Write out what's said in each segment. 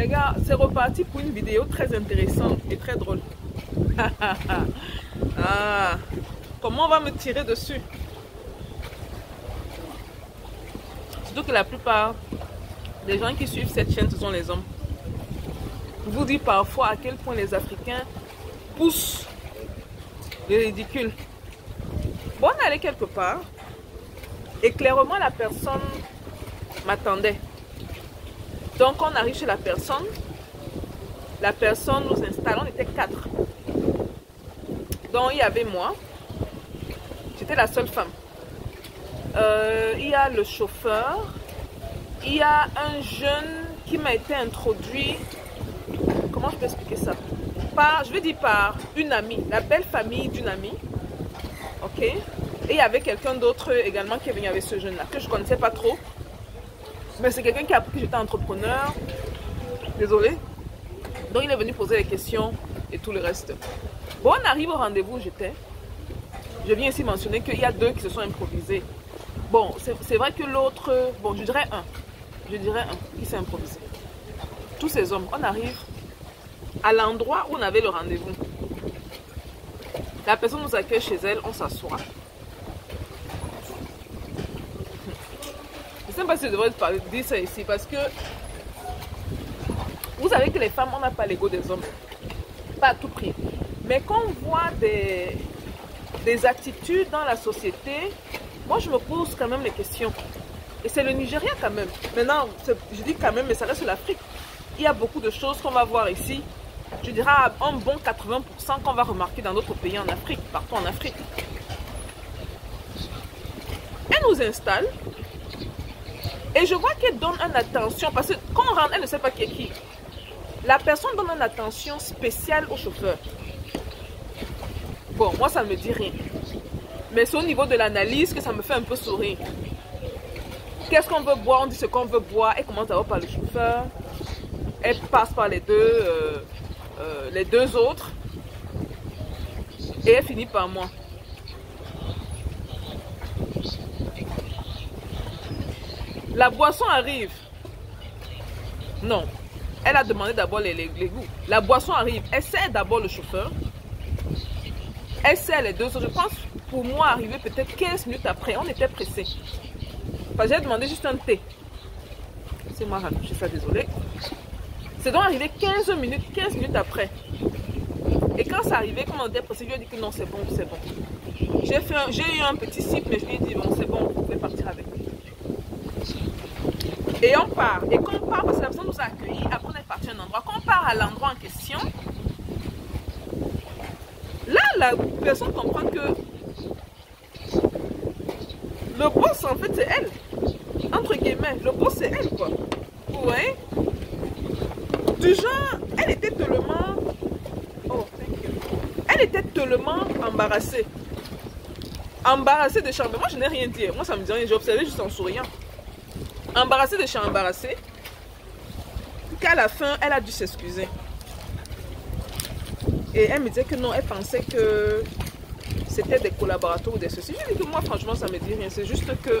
Les gars, c'est reparti pour une vidéo très intéressante et très drôle. ah, comment on va me tirer dessus? Surtout que la plupart des gens qui suivent cette chaîne, ce sont les hommes. Je vous dis parfois à quel point les Africains poussent le ridicule. Bon, on allait quelque part et clairement la personne m'attendait. Donc on arrive chez la personne, la personne nous installe, on était quatre. Donc il y avait moi, j'étais la seule femme. Euh, il y a le chauffeur, il y a un jeune qui m'a été introduit, comment je peux expliquer ça? Par, je vais dire par une amie, la belle famille d'une amie, ok? Et il y avait quelqu'un d'autre également qui est venu avec ce jeune-là, que je ne connaissais pas trop. Mais c'est quelqu'un qui a appris que j'étais entrepreneur. Désolé. Donc il est venu poser les questions et tout le reste. Bon, on arrive au rendez-vous où j'étais. Je viens ici mentionner qu'il y a deux qui se sont improvisés. Bon, c'est vrai que l'autre, bon, je dirais un. Je dirais un qui s'est improvisé. Tous ces hommes, on arrive à l'endroit où on avait le rendez-vous. La personne nous accueille chez elle, on s'assoit. Je ne sais pas si je devrais dire ça ici parce que vous savez que les femmes, on n'a pas l'ego des hommes. Pas à tout prix. Mais quand on voit des, des attitudes dans la société, moi je me pose quand même les questions. Et c'est le Nigeria quand même. Maintenant, je dis quand même, mais ça reste l'Afrique. Il y a beaucoup de choses qu'on va voir ici. Je dirais un bon 80% qu'on va remarquer dans d'autres pays en Afrique, partout en Afrique. Elle nous installe. Et je vois qu'elle donne une attention, parce que quand on rentre, elle ne sait pas qui est qui. La personne donne une attention spéciale au chauffeur. Bon, moi, ça ne me dit rien. Mais c'est au niveau de l'analyse que ça me fait un peu sourire. Qu'est-ce qu'on veut boire? On dit ce qu'on veut boire. Elle commence d'abord par le chauffeur. Elle passe par les deux, euh, euh, les deux autres. Et elle finit par moi. La boisson arrive. Non. Elle a demandé d'abord les, goûts. La boisson arrive. Elle sert d'abord le chauffeur. Elle sert les deux autres. Je pense pour moi arriver peut-être 15 minutes après. On était pressés. J'ai demandé juste un thé. C'est moi suis ça, désolé. C'est donc arrivé 15 minutes, 15 minutes après. Et quand c'est arrivé, comme on était pressé, je lui ai dit que non, c'est bon, c'est bon. J'ai eu un petit sip, mais je lui ai dit, bon, c'est bon, vous pouvez partir avec. Et on part. Et quand on part, parce que la personne nous a accueillis, après on est parti à un endroit. Quand on part à l'endroit en question, là, la personne comprend que le boss, en fait, c'est elle. Entre guillemets, le boss, c'est elle, quoi. Vous voyez Du genre, elle était tellement... Oh, thank you. Elle était tellement embarrassée. Embarrassée de charme. Moi, je n'ai rien dit. Moi, ça me dit rien. J'ai observé juste en souriant. Embarrassée de chez embarrassée. Qu'à la fin, elle a dû s'excuser. Et elle me disait que non, elle pensait que c'était des collaborateurs ou des ceci. Je dis que moi, franchement, ça me dit rien. C'est juste que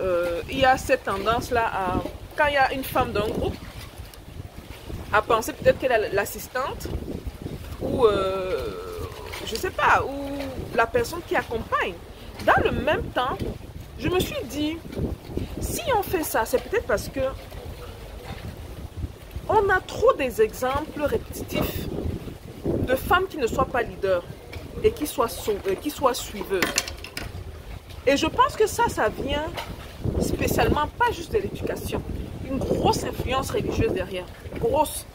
euh, il y a cette tendance-là à, quand il y a une femme d'un groupe, à penser peut-être qu'elle est l'assistante ou, euh, je sais pas, ou la personne qui accompagne. Dans le même temps, je me suis dit, si on fait ça, c'est peut-être parce que on a trop des exemples répétitifs de femmes qui ne soient pas leaders et qui soient, euh, qui soient suiveuses. Et je pense que ça, ça vient spécialement pas juste de l'éducation, une grosse influence religieuse derrière, grosse,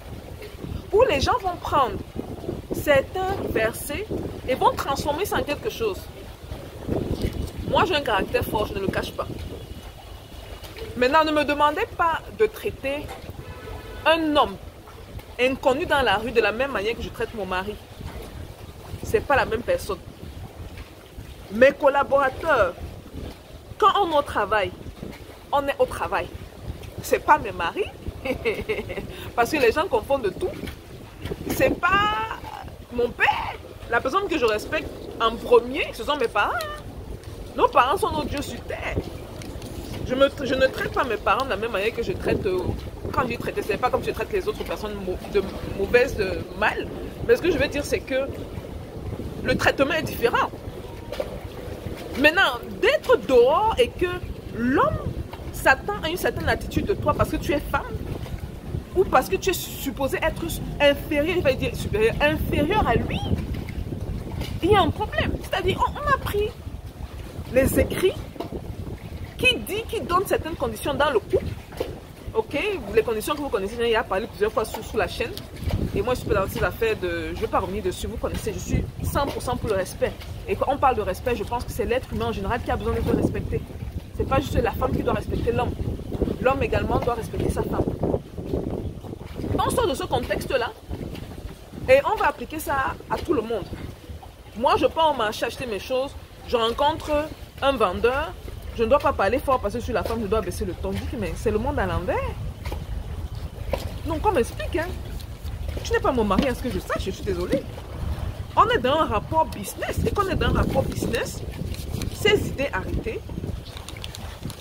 où les gens vont prendre certains versets et vont transformer ça en quelque chose. Moi, j'ai un caractère fort, je ne le cache pas. Maintenant, ne me demandez pas de traiter un homme inconnu dans la rue de la même manière que je traite mon mari. C'est pas la même personne. Mes collaborateurs, quand on est au travail, on est au travail. C'est pas mes maris. Parce que les gens confondent tout. C'est pas mon père. La personne que je respecte en premier, ce sont mes parents. Nos parents sont nos dieux sur terre. Je, ne traite pas mes parents de la même manière que je traite euh, quand je dis traiter, c'est pas comme je traite les autres personnes de mauvaise, de mal. Mais ce que je veux dire, c'est que le traitement est différent. Maintenant, d'être dehors et que l'homme s'attend à une certaine attitude de toi parce que tu es femme ou parce que tu es supposé être inférieur, il va dire supérieur, inférieur à lui, il y a un problème. C'est-à-dire, on, a pris les écrits qui dit, qui donne certaines conditions dans le couple. Ok, les conditions que vous connaissez, il y a parlé plusieurs fois sur, la chaîne. Et moi, je suis dans ces affaires de. Je ne vais pas revenir dessus, vous connaissez, je suis 100% pour le respect. Et quand on parle de respect, je pense que c'est l'être humain en général qui a besoin d'être respecté. Ce n'est pas juste la femme qui doit respecter l'homme. L'homme également doit respecter sa femme. On sort de ce contexte-là et on va appliquer ça à tout le monde. Moi, je pars au marché acheter mes choses, je rencontre un vendeur, je ne dois pas parler fort parce que je suis la femme, je dois baisser le ton. Je mais c'est le monde à l'envers. Donc, on m'explique, hein. Tu n'es pas mon mari, à ce que je sache, je suis désolée. On est dans un rapport business. Et quand on est dans un rapport business, ces idées arrêtées,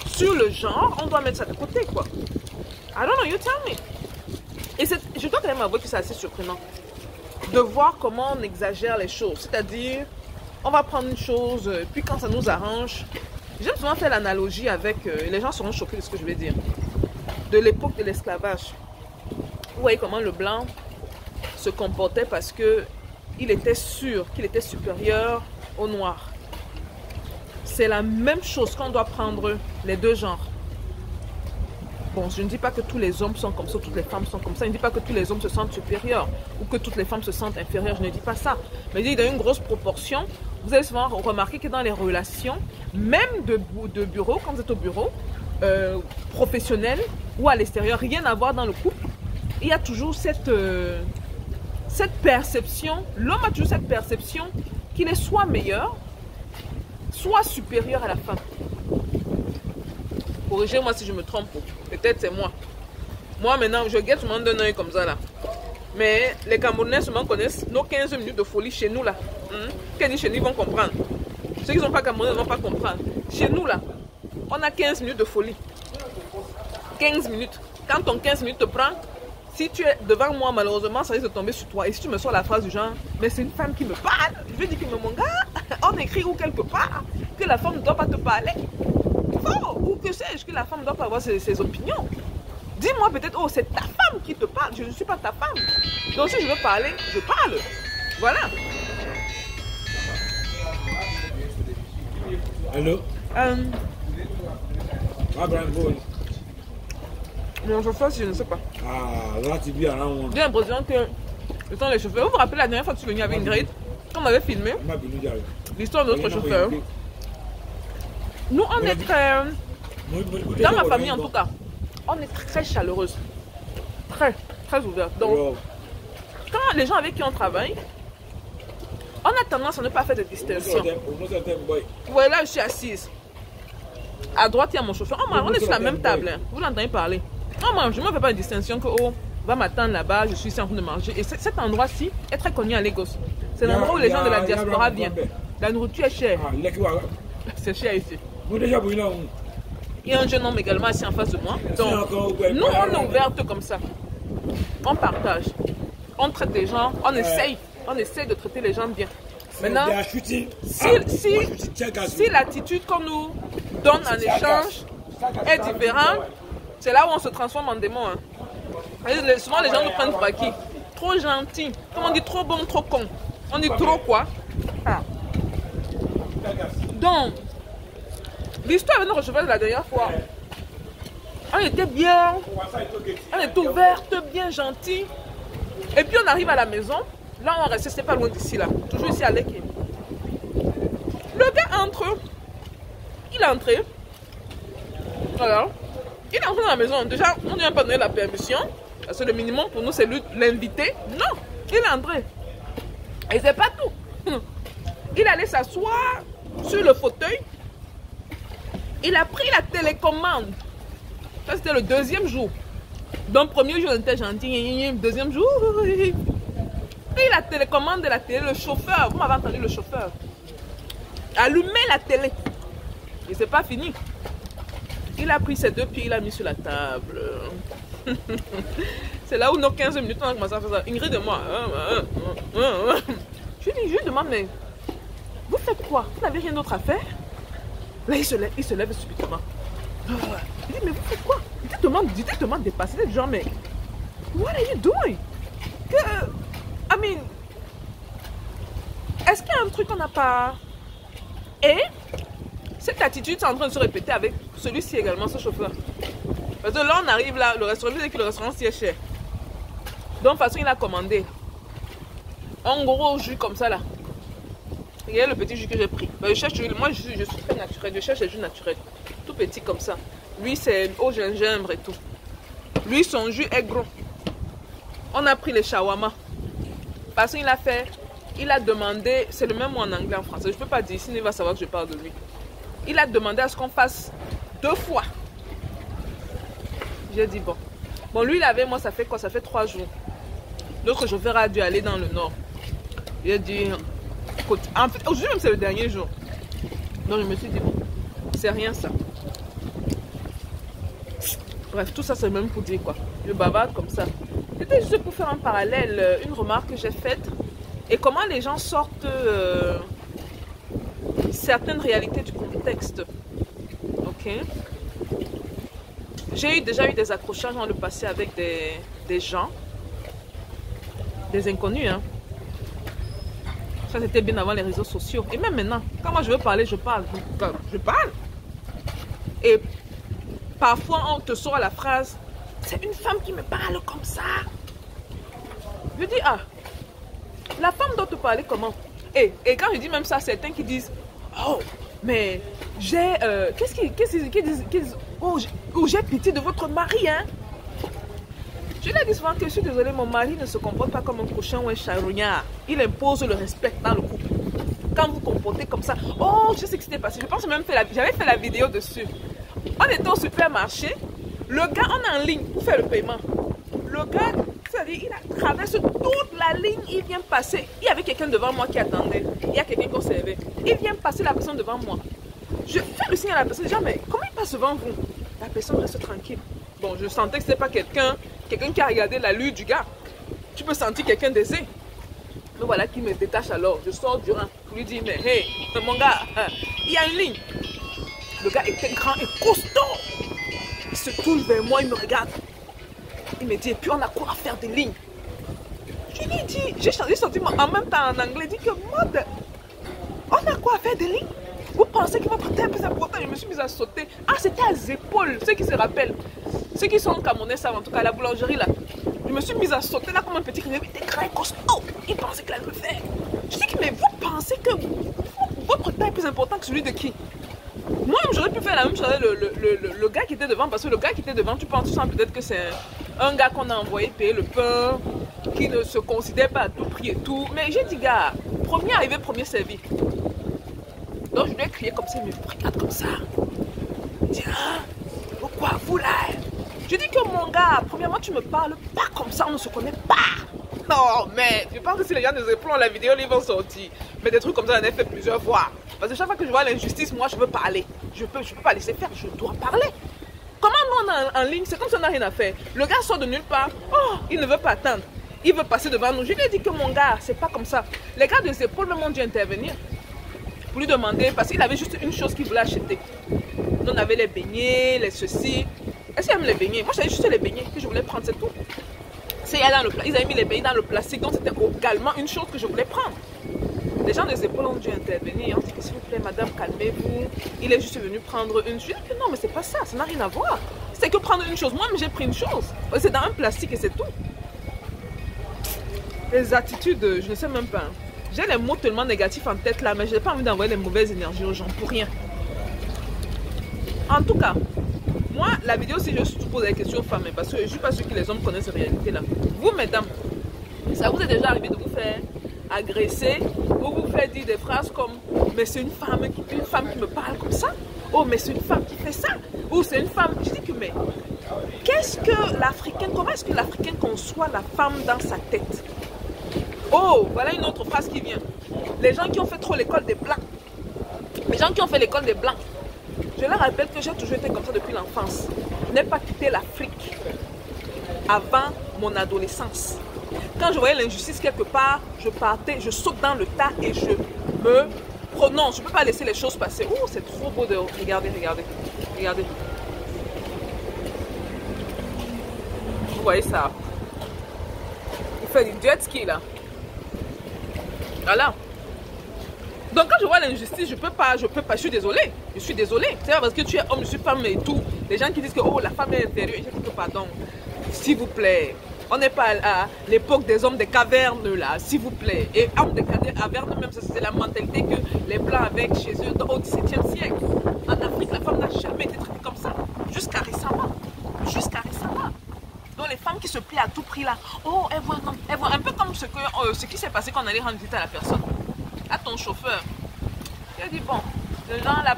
sur le genre, on doit mettre ça de côté, quoi. I don't know, you tell me. Et je dois quand même avouer que c'est assez surprenant de voir comment on exagère les choses. C'est-à-dire, on va prendre une chose, euh, puis quand ça nous arrange, j'aime souvent faire l'analogie avec, euh, les gens seront choqués de ce que je vais dire, de l'époque de l'esclavage. Vous voyez comment le blanc se comportait parce que il était sûr qu'il était supérieur au noir. C'est la même chose qu'on doit prendre les deux genres. Bon, je ne dis pas que tous les hommes sont comme ça, toutes les femmes sont comme ça. Je ne dis pas que tous les hommes se sentent supérieurs ou que toutes les femmes se sentent inférieures. Je ne dis pas ça. Mais il y a une grosse proportion. Vous allez souvent remarquer que dans les relations, même de, bureau, quand vous êtes au bureau, euh, professionnel ou à l'extérieur, rien à voir dans le couple, il y a toujours cette, euh, cette perception, l'homme a toujours cette perception qu'il est soit meilleur, soit supérieur à la femme. Corrigez-moi si je me trompe. Peut-être c'est moi. Moi maintenant, je guette monde d'un œil comme ça là. Mais les Camerounais seulement connaissent nos 15 minutes de folie chez nous là. Hum? dit chez nous, vont comprendre. Ceux qui ne sont pas Camerounais ne vont pas comprendre. Chez nous là, on a 15 minutes de folie. 15 minutes. Quand ton 15 minutes te prend, si tu es devant moi, malheureusement, ça risque de tomber sur toi. Et si tu me sors la phrase du genre, mais c'est une femme qui me parle, je vais dire que mon gars, on écrit ou quelque part que la femme ne doit pas te parler ou que sais-je, que la femme doit pas avoir ses, opinions. Dis-moi peut-être, oh, c'est ta femme qui te parle, je ne suis pas ta femme. Donc si je veux parler, je parle. Voilà. Allô? Um, ah, Mon chauffeur, si je ne sais pas. Ah, là, tu à J'ai l'impression que le temps les chauffeurs. Vous vous rappelez la dernière fois que tu es venu avec Ingrid Quand on avait filmé l'histoire de notre chauffeur. Nous, on est très. Dans ma famille, en tout cas, on est très chaleureuse. Très, très ouverte. Donc, quand les gens avec qui on travaille, on a tendance à ne pas faire de distinction. Ouais, là, je suis assise. À droite, il y a mon chauffeur. Oh, on est sur la même table. Hein. Vous l'entendez parler. Non, moi, je ne me fais pas de distinction que, oh, va m'attendre là-bas, je suis ici en train de manger. Et cet endroit-ci est très connu à Lagos. C'est l'endroit où les gens de la diaspora viennent. La nourriture est chère. Ah, C'est cher ici. Il y a un jeune homme également assis en face de moi. Donc, nous, on est ouverte comme ça. On partage. On traite les gens. On essaye. On essaye de traiter les gens bien. Maintenant, si, si, l'attitude qu'on nous donne en échange est différente, c'est là où on se transforme en démon. Hein. souvent, les gens nous prennent pour acquis. Trop gentil. Comme on dit, trop bon, trop con. On dit trop quoi? Ah. Donc, L'histoire avec notre chauffeur de la dernière fois, on était bien, on était ouverte, bien gentil. Et puis on arrive à la maison, là on restait, c'est pas loin d'ici là, toujours ici à Leke. Le gars entre, il est entré, voilà, il est entré dans la maison. Déjà, on ne lui a pas donné la permission, parce que le minimum pour nous c'est l'inviter. Non, il est entré. Et c'est pas tout. Il allait s'asseoir sur le fauteuil il a pris la télécommande. Ça, c'était le deuxième jour. Donc, premier jour, il était gentil. Deuxième jour, pris la télécommande de la télé, le chauffeur. Vous m'avez entendu, le chauffeur. Allumer la télé. Et c'est pas fini. Il a pris ses deux pieds, il a mis sur la table. C'est là où nos 15 minutes, on a commencé à faire ça. Ingrid et moi. Je lui dis, je mais vous faites quoi? Vous n'avez rien d'autre à faire? Là, il se lève, il se lève subitement. Il dit, mais vous faites quoi? Il te demande, il de passer. genre, mais what are you doing? Que, I mean, est-ce qu'il y a un truc qu'on n'a pas? Et cette attitude est en train de se répéter avec celui-ci également, ce chauffeur. Parce que là, on arrive là, le restaurant, il dit que le restaurant, c'est cher. Donc, de toute façon, il a commandé. Un gros jus comme ça, là. Regardez le petit jus que j'ai pris. Je moi, je, je, suis très naturel. Je cherche les jus naturels. Tout petit comme ça. Lui, c'est au gingembre et tout. Lui, son jus est gros. On a pris les shawarma. Parce qu'il a fait, il a demandé, c'est le même mot en anglais en français. Je ne peux pas dire, sinon il va savoir que je parle de lui. Il a demandé à ce qu'on fasse deux fois. J'ai dit bon. Bon, lui, il avait, moi, ça fait quoi? Ça fait trois jours. L'autre chauffeur a dû aller dans le nord. J'ai dit, en fait, aujourd'hui même, c'est le dernier jour. Donc, je me suis dit, c'est rien ça. Bref, tout ça, c'est même pour dire quoi. Je bavarde comme ça. C'était juste pour faire un parallèle, euh, une remarque que j'ai faite. Et comment les gens sortent euh, certaines réalités du contexte. Ok J'ai eu, déjà eu des accrochages dans le passé avec des, des gens, des inconnus. Hein. Ça, c'était bien avant les réseaux sociaux. Et même maintenant, quand moi je veux parler, je parle. Je parle. Et parfois, on te sort la phrase c'est une femme qui me parle comme ça. Je dis, ah, la femme doit te parler comment? Et, et, quand je dis même ça, certains qui disent, oh, mais j'ai, euh, qu'est-ce qu'ils disent, oh, j'ai pitié de votre mari, hein? Je leur dis souvent que je suis désolée, mon mari ne se comporte pas comme un cochon ou un charognard. Il impose le respect dans le couple. Quand vous comportez comme ça, oh, je sais ce qui s'était passé. Je pense même que j'avais fait la vidéo dessus. On était au supermarché, le gars, on est en ligne pour faire le paiement. Le gars, c'est-à-dire, il a traversé toute la ligne, il vient passer. Il y avait quelqu'un devant moi qui attendait. Il y a quelqu'un qui servait. Il vient passer la personne devant moi. Je fais le signe à la personne, jamais. mais comment il passe devant vous? La personne reste tranquille. Bon, je sentais que ce pas quelqu'un quelqu'un qui a regardé la lutte du gars. Tu peux sentir quelqu'un d'aisé. Mais voilà qui me détache alors. Je sors du rang pour lui dire, mais hey, mon gars, hein, il y a une ligne. Le gars était grand et costaud. Il se tourne vers moi, il me regarde. Il me dit, et puis on a quoi à faire des lignes? Je lui dis, j'ai changé sentiment en même temps en anglais, dit que mode, on a quoi à faire des lignes? Vous pensez que votre tête est plus important Je me suis mise à sauter. Ah, c'était à les épaules, ceux qui se rappellent. Ceux qui sont camerounais savent en tout cas, la boulangerie là. Je me suis mise à sauter là comme un petit criminel. Il était grand et costaud. Il pensait qu'il allait le faire. Je dis, mais vous pensez que votre tête est plus important que celui de qui? Moi, j'aurais pu faire la même chose avec le, gars qui était devant, parce que le gars qui était devant, tu penses peut-être que c'est un, gars qu'on a envoyé payer le pain, qui ne se considère pas à tout prix et tout. Mais j'ai dit, gars, premier arrivé, premier servi. Donc je lui ai crié comme ça, me regarde comme ça. Tiens, pourquoi vous là Je dis que mon gars, premièrement, tu me parles pas comme ça, on ne se connaît pas. Non, mais je pense que si les gens nous éplorent la vidéo, ils vont sortir. Mais des trucs comme ça, on a fait plusieurs fois. Parce que chaque fois que je vois l'injustice, moi, je veux parler. Je peux, je peux pas laisser faire, je dois parler. Comment nous, on en, en ligne, c'est comme si on n'a rien à faire. Le gars sort de nulle part. Oh, il ne veut pas attendre. Il veut passer devant nous. Je lui ai dit que mon gars, c'est pas comme ça. Les gars de épaules même ont dû intervenir pour lui demander, parce qu'il avait juste une chose qu'il voulait acheter. Nous, on avait les beignets, les ceci. Est-ce qu'il aime les beignets? Moi, j'avais juste les beignets que je voulais prendre, c'est tout. Dans le, ils avaient mis les beignets dans le plastique, donc c'était également une chose que je voulais prendre. Les gens des épaules ont dû intervenir. On dit que s'il vous plaît, madame, calmez-vous. Il est juste venu prendre une chose. non, mais c'est pas ça, ça n'a rien à voir. C'est que prendre une chose. Moi, j'ai pris une chose. C'est dans un plastique et c'est tout. Les attitudes, je ne sais même pas. J'ai les mots tellement négatifs en tête là, mais je n'ai pas envie d'envoyer les mauvaises énergies aux gens pour rien. En tout cas, moi, la vidéo, si je pose des questions aux femmes, parce que je ne suis pas sûre que les hommes connaissent cette réalité là. Vous, mesdames, ça vous est déjà arrivé de vous faire agresser ou vous faire dire des phrases comme mais c'est une femme, une femme qui me parle comme ça? Oh mais c'est une femme qui fait ça? Ou c'est une femme je dis que mais qu'est-ce que l'africain comment est-ce que l'africain conçoit la femme dans sa tête? Oh voilà une autre phrase qui vient. Les gens qui ont fait trop l'école des blancs. Les gens qui ont fait l'école des blancs je leur rappelle que j'ai toujours été comme ça depuis l'enfance je n'ai pas quitté l'Afrique avant mon adolescence. Quand je voyais l'injustice quelque part, je partais, je saute dans le tas et je me prononce. Je ne peux pas laisser les choses passer. Oh, c'est trop beau de... Regardez, regardez, regardez. Vous voyez ça Il fait du jet ski là. Voilà. Donc quand je vois l'injustice, je peux pas, je peux pas, je suis désolée. Je suis désolée. C'est parce que tu es homme, je suis femme et tout. Les gens qui disent que oh la femme est inférieure, je dis que pardon. S'il vous plaît. On n'est pas à l'époque des hommes des cavernes là, s'il vous plaît. Et hommes des cavernes, même c'est la mentalité que les blancs avaient chez eux au XVIIe siècle. En Afrique, la femme n'a jamais été traitée comme ça. Jusqu'à récemment. Jusqu'à récemment. Donc les femmes qui se plient à tout prix là, oh, elles voient, elles voient un peu comme ce, que, euh, ce qui s'est passé quand on allait rendre visite à la personne chauffeur. Il a dit, bon, le gens, la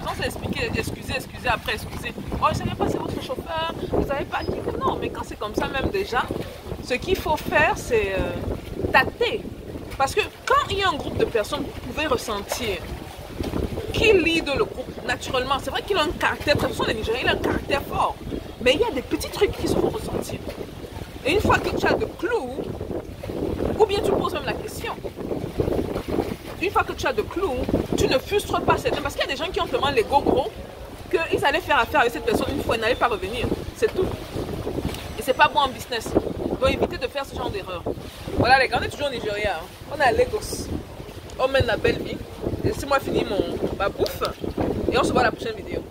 excusez, excusez, après excusez. Oh, je savais pas c'est votre chauffeur, vous n'avez pas que non, mais quand c'est comme ça même déjà, ce qu'il faut faire, c'est euh, tâter. Parce que quand il y a un groupe de personnes, vous pouvez ressentir qui lead le groupe naturellement. C'est vrai qu'il a un caractère, très façon les Nigériens, il a un caractère fort. Mais il y a des petits trucs qui se font ressentir. Et une fois que tu as de clous, ou bien tu poses même la question, une fois que tu as de clous, tu ne frustres pas certains. Parce qu'il y a des gens qui ont tellement l'ego gros qu'ils allaient faire affaire avec cette personne une fois et n'allaient pas revenir. C'est tout. Et c'est pas bon en business. Donc éviter de faire ce genre d'erreur. Voilà les gars, on est toujours au Nigeria. Hein. On est à Lagos. On mène la belle vie. Laissez-moi finir mon, ma bouffe. Et on se voit à la prochaine vidéo.